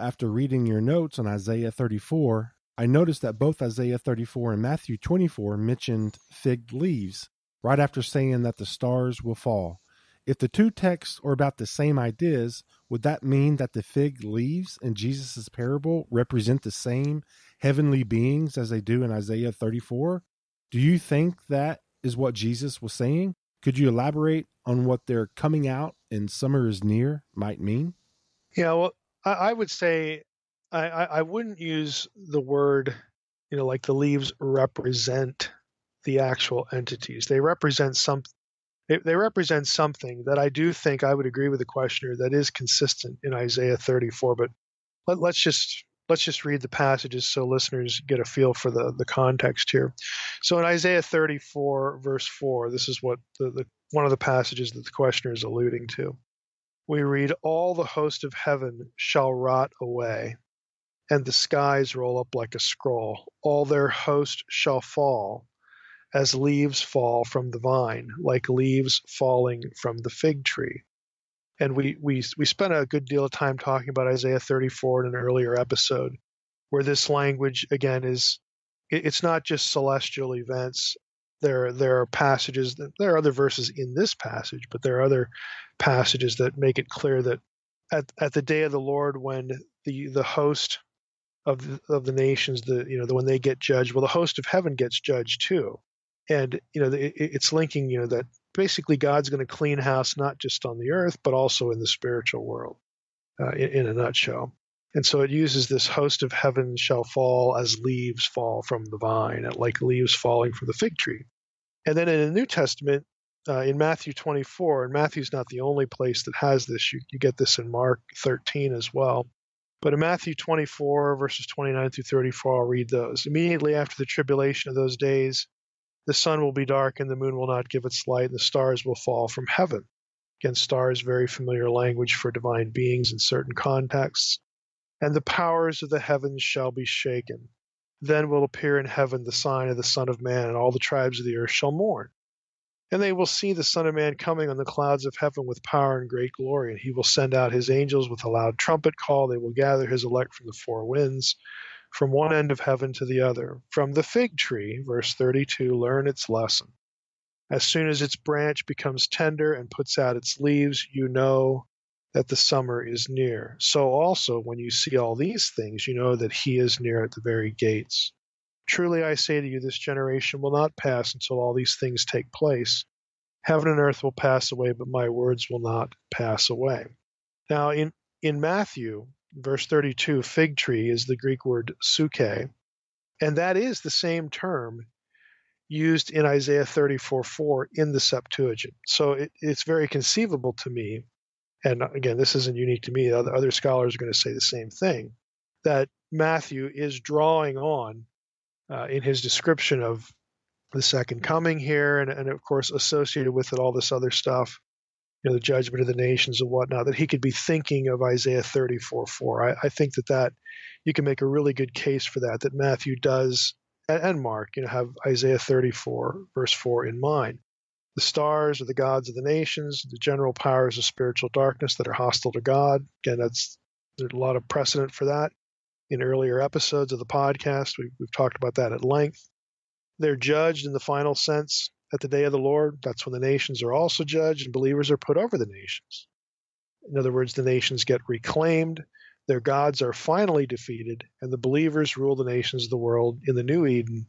after reading your notes on Isaiah 34, I noticed that both Isaiah 34 and Matthew 24 mentioned fig leaves right after saying that the stars will fall. If the two texts are about the same ideas, would that mean that the fig leaves in Jesus' parable represent the same heavenly beings as they do in Isaiah 34? Do you think that is what Jesus was saying? Could you elaborate on what their coming out and summer is near might mean? Yeah, well, I, would say I, I wouldn't use the word, you know, like the leaves represent the actual entities. They represent some. They, they represent something that I do think I would agree with the questioner that is consistent in Isaiah 34. But let, let's just let's just read the passages so listeners get a feel for the, the context here. So in Isaiah 34, verse 4, this is what the, the one of the passages that the questioner is alluding to. We read, All the host of heaven shall rot away, and the skies roll up like a scroll. All their host shall fall, as leaves fall from the vine, like leaves falling from the fig tree. And we, we, we spent a good deal of time talking about Isaiah 34 in an earlier episode, where this language, again, is it's not just celestial events. There, there are passages, that, there are other verses in this passage, but there are other passages that make it clear that at, at the day of the Lord, when the, the host of the, of the nations, the you know the when they get judged, well, the host of heaven gets judged too, and you know it, it's linking you know that basically God's going to clean house not just on the earth but also in the spiritual world, uh, in, in a nutshell. And so it uses this host of heaven shall fall as leaves fall from the vine, like leaves falling from the fig tree. And then in the New Testament, uh, in Matthew 24, and Matthew's not the only place that has this, you, you get this in Mark 13 as well. But in Matthew 24, verses 29 through 34, I'll read those. Immediately after the tribulation of those days, the sun will be dark and the moon will not give its light, and the stars will fall from heaven. Again, stars, very familiar language for divine beings in certain contexts. And the powers of the heavens shall be shaken. Then will appear in heaven the sign of the Son of Man, and all the tribes of the earth shall mourn. And they will see the Son of Man coming on the clouds of heaven with power and great glory. And he will send out his angels with a loud trumpet call. They will gather his elect from the four winds, from one end of heaven to the other. From the fig tree, verse 32, learn its lesson. As soon as its branch becomes tender and puts out its leaves, you know that the summer is near. So also, when you see all these things, you know that he is near at the very gates. Truly I say to you, this generation will not pass until all these things take place. Heaven and earth will pass away, but my words will not pass away. Now, in, in Matthew, verse 32, fig tree is the Greek word suke, and that is the same term used in Isaiah 34 4 in the Septuagint. So it, it's very conceivable to me, and again, this isn't unique to me, other, other scholars are going to say the same thing, that Matthew is drawing on uh, in his description of the second coming here, and, and of course associated with it all this other stuff, you know, the judgment of the nations and whatnot, that he could be thinking of Isaiah 34 4. I, I think that that you can make a really good case for that, that Matthew does, and, and Mark, you know, have Isaiah 34 verse 4 in mind. The stars are the gods of the nations, the general powers of spiritual darkness that are hostile to God. Again, that's there's a lot of precedent for that in earlier episodes of the podcast. We've, we've talked about that at length. They're judged in the final sense at the day of the Lord. That's when the nations are also judged and believers are put over the nations. In other words, the nations get reclaimed, their gods are finally defeated, and the believers rule the nations of the world in the new Eden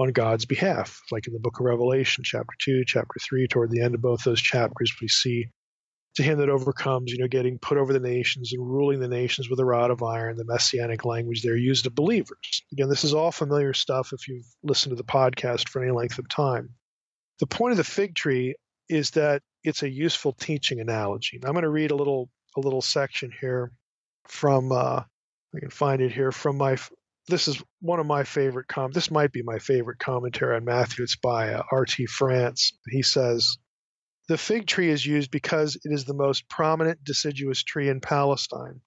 on God's behalf. Like in the book of Revelation, chapter 2, chapter 3, toward the end of both those chapters, we see to him that overcomes, you know, getting put over the nations and ruling the nations with a rod of iron, the messianic language there used of believers. Again, this is all familiar stuff if you've listened to the podcast for any length of time. The point of the fig tree is that it's a useful teaching analogy. I'm going to read a little a little section here from uh, I can find it here from my this is one of my favorite com this might be my favorite commentary on Matthew. It's by uh, R.T. France. He says the fig tree is used because it is the most prominent deciduous tree in Palestine,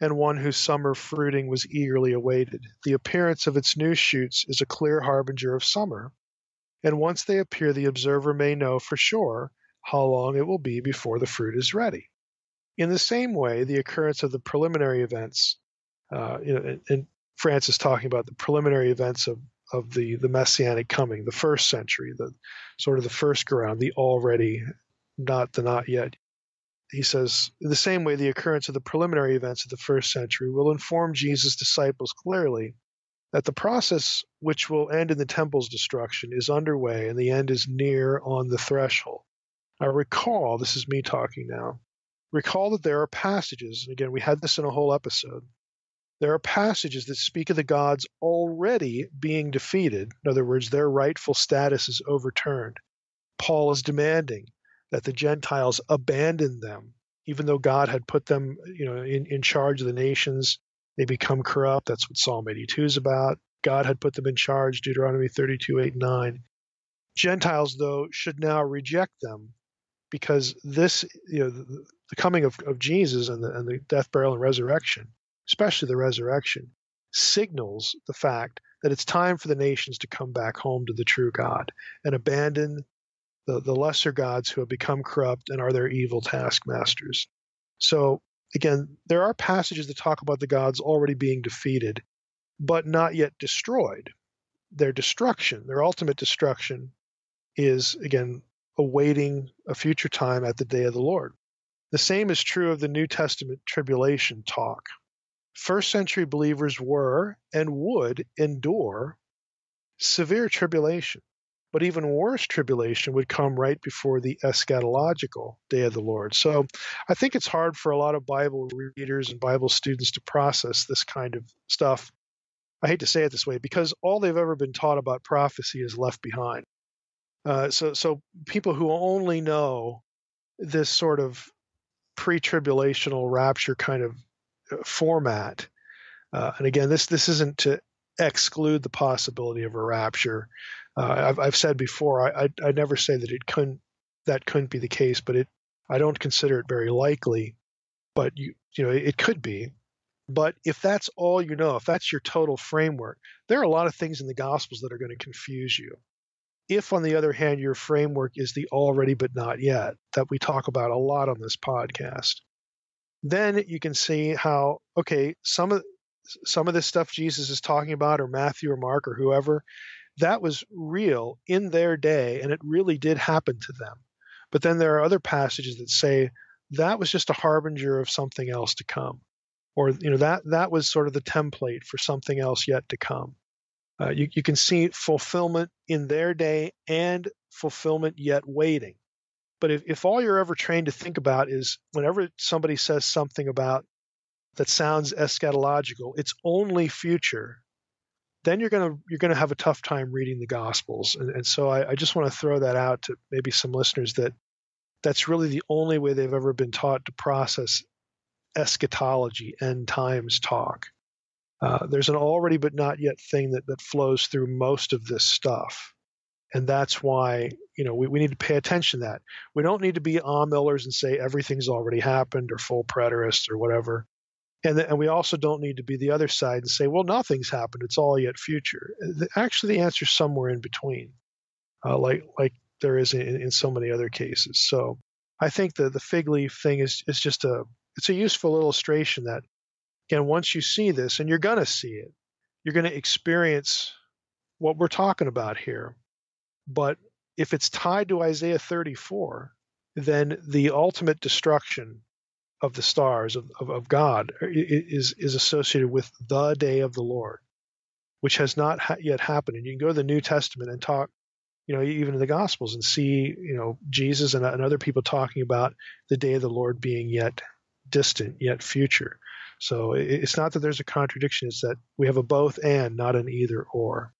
and one whose summer fruiting was eagerly awaited. The appearance of its new shoots is a clear harbinger of summer, and once they appear, the observer may know for sure how long it will be before the fruit is ready. In the same way, the occurrence of the preliminary events Uh, you know, Francis talking about the preliminary events of of the the messianic coming, the first century, the sort of the first ground, the already, not the not yet. He says, in the same way, the occurrence of the preliminary events of the first century will inform Jesus' disciples clearly that the process which will end in the temple's destruction is underway and the end is near on the threshold. I recall, this is me talking now, recall that there are passages, and again, we had this in a whole episode, there are passages that speak of the gods already being defeated. In other words, their rightful status is overturned. Paul is demanding that the Gentiles abandon them, even though God had put them, you know, in, in charge of the nations. They become corrupt. That's what Psalm 82 is about. God had put them in charge, Deuteronomy 32, 8, 9. Gentiles, though, should now reject them because this, you know, the, the coming of, of Jesus and the, and the death, burial, and resurrection especially the resurrection, signals the fact that it's time for the nations to come back home to the true God and abandon the, the lesser gods who have become corrupt and are their evil taskmasters. So, again, there are passages that talk about the gods already being defeated, but not yet destroyed. Their destruction, their ultimate destruction, is, again, awaiting a future time at the day of the Lord. The same is true of the New Testament tribulation talk first century believers were and would endure severe tribulation. But even worse tribulation would come right before the eschatological day of the Lord. So I think it's hard for a lot of Bible readers and Bible students to process this kind of stuff. I hate to say it this way because all they've ever been taught about prophecy is left behind. Uh, so, so people who only know this sort of pre-tribulational rapture kind of format. Uh, and again, this this isn't to exclude the possibility of a rapture. Uh, I've, I've said before, I, I I never say that it couldn't that couldn't be the case, but it I don't consider it very likely. But you you know it could be. But if that's all you know, if that's your total framework, there are a lot of things in the Gospels that are going to confuse you. If, on the other hand, your framework is the already but not yet that we talk about a lot on this podcast, then you can see how okay some of some of this stuff jesus is talking about or matthew or mark or whoever that was real in their day and it really did happen to them. But then there are other passages that say that was just a harbinger of something else to come. Or you know that that was sort of the template for something else yet to come. Uh, you, you can see fulfillment in their day and fulfillment yet waiting but if, if all you're ever trained to think about is whenever somebody says something about that sounds eschatological, it's only future, then you're gonna you're gonna have a tough time reading the Gospels. And, and so I, I just want to throw that out to maybe some listeners that that's really the only way they've ever been taught to process eschatology, end times talk. Uh, there's an already but not yet thing that, that flows through most of this stuff and that's why you know we, we need to pay attention to that. We don't need to be ah millers and say everything's already happened or full preterists or whatever. And, and we also don't need to be the other side and say well nothing's happened. It's all yet future. Actually the answer is somewhere in between uh, like like there is in, in so many other cases. So i think the the fig leaf thing is is just a it's a useful illustration that again once you see this and you're going to see it you're going to experience what we're talking about here but if it's tied to Isaiah 34, then the ultimate destruction of the stars of, of, of God uh, is, is associated with the day of the Lord, which has not ha- yet happened. And you can go to the New Testament and talk, you know, even in the Gospels and see, you know, Jesus and, and other people talking about the day of the Lord being yet distant, yet future. So it's not that there's a contradiction, it's that we have a both and, not an either or.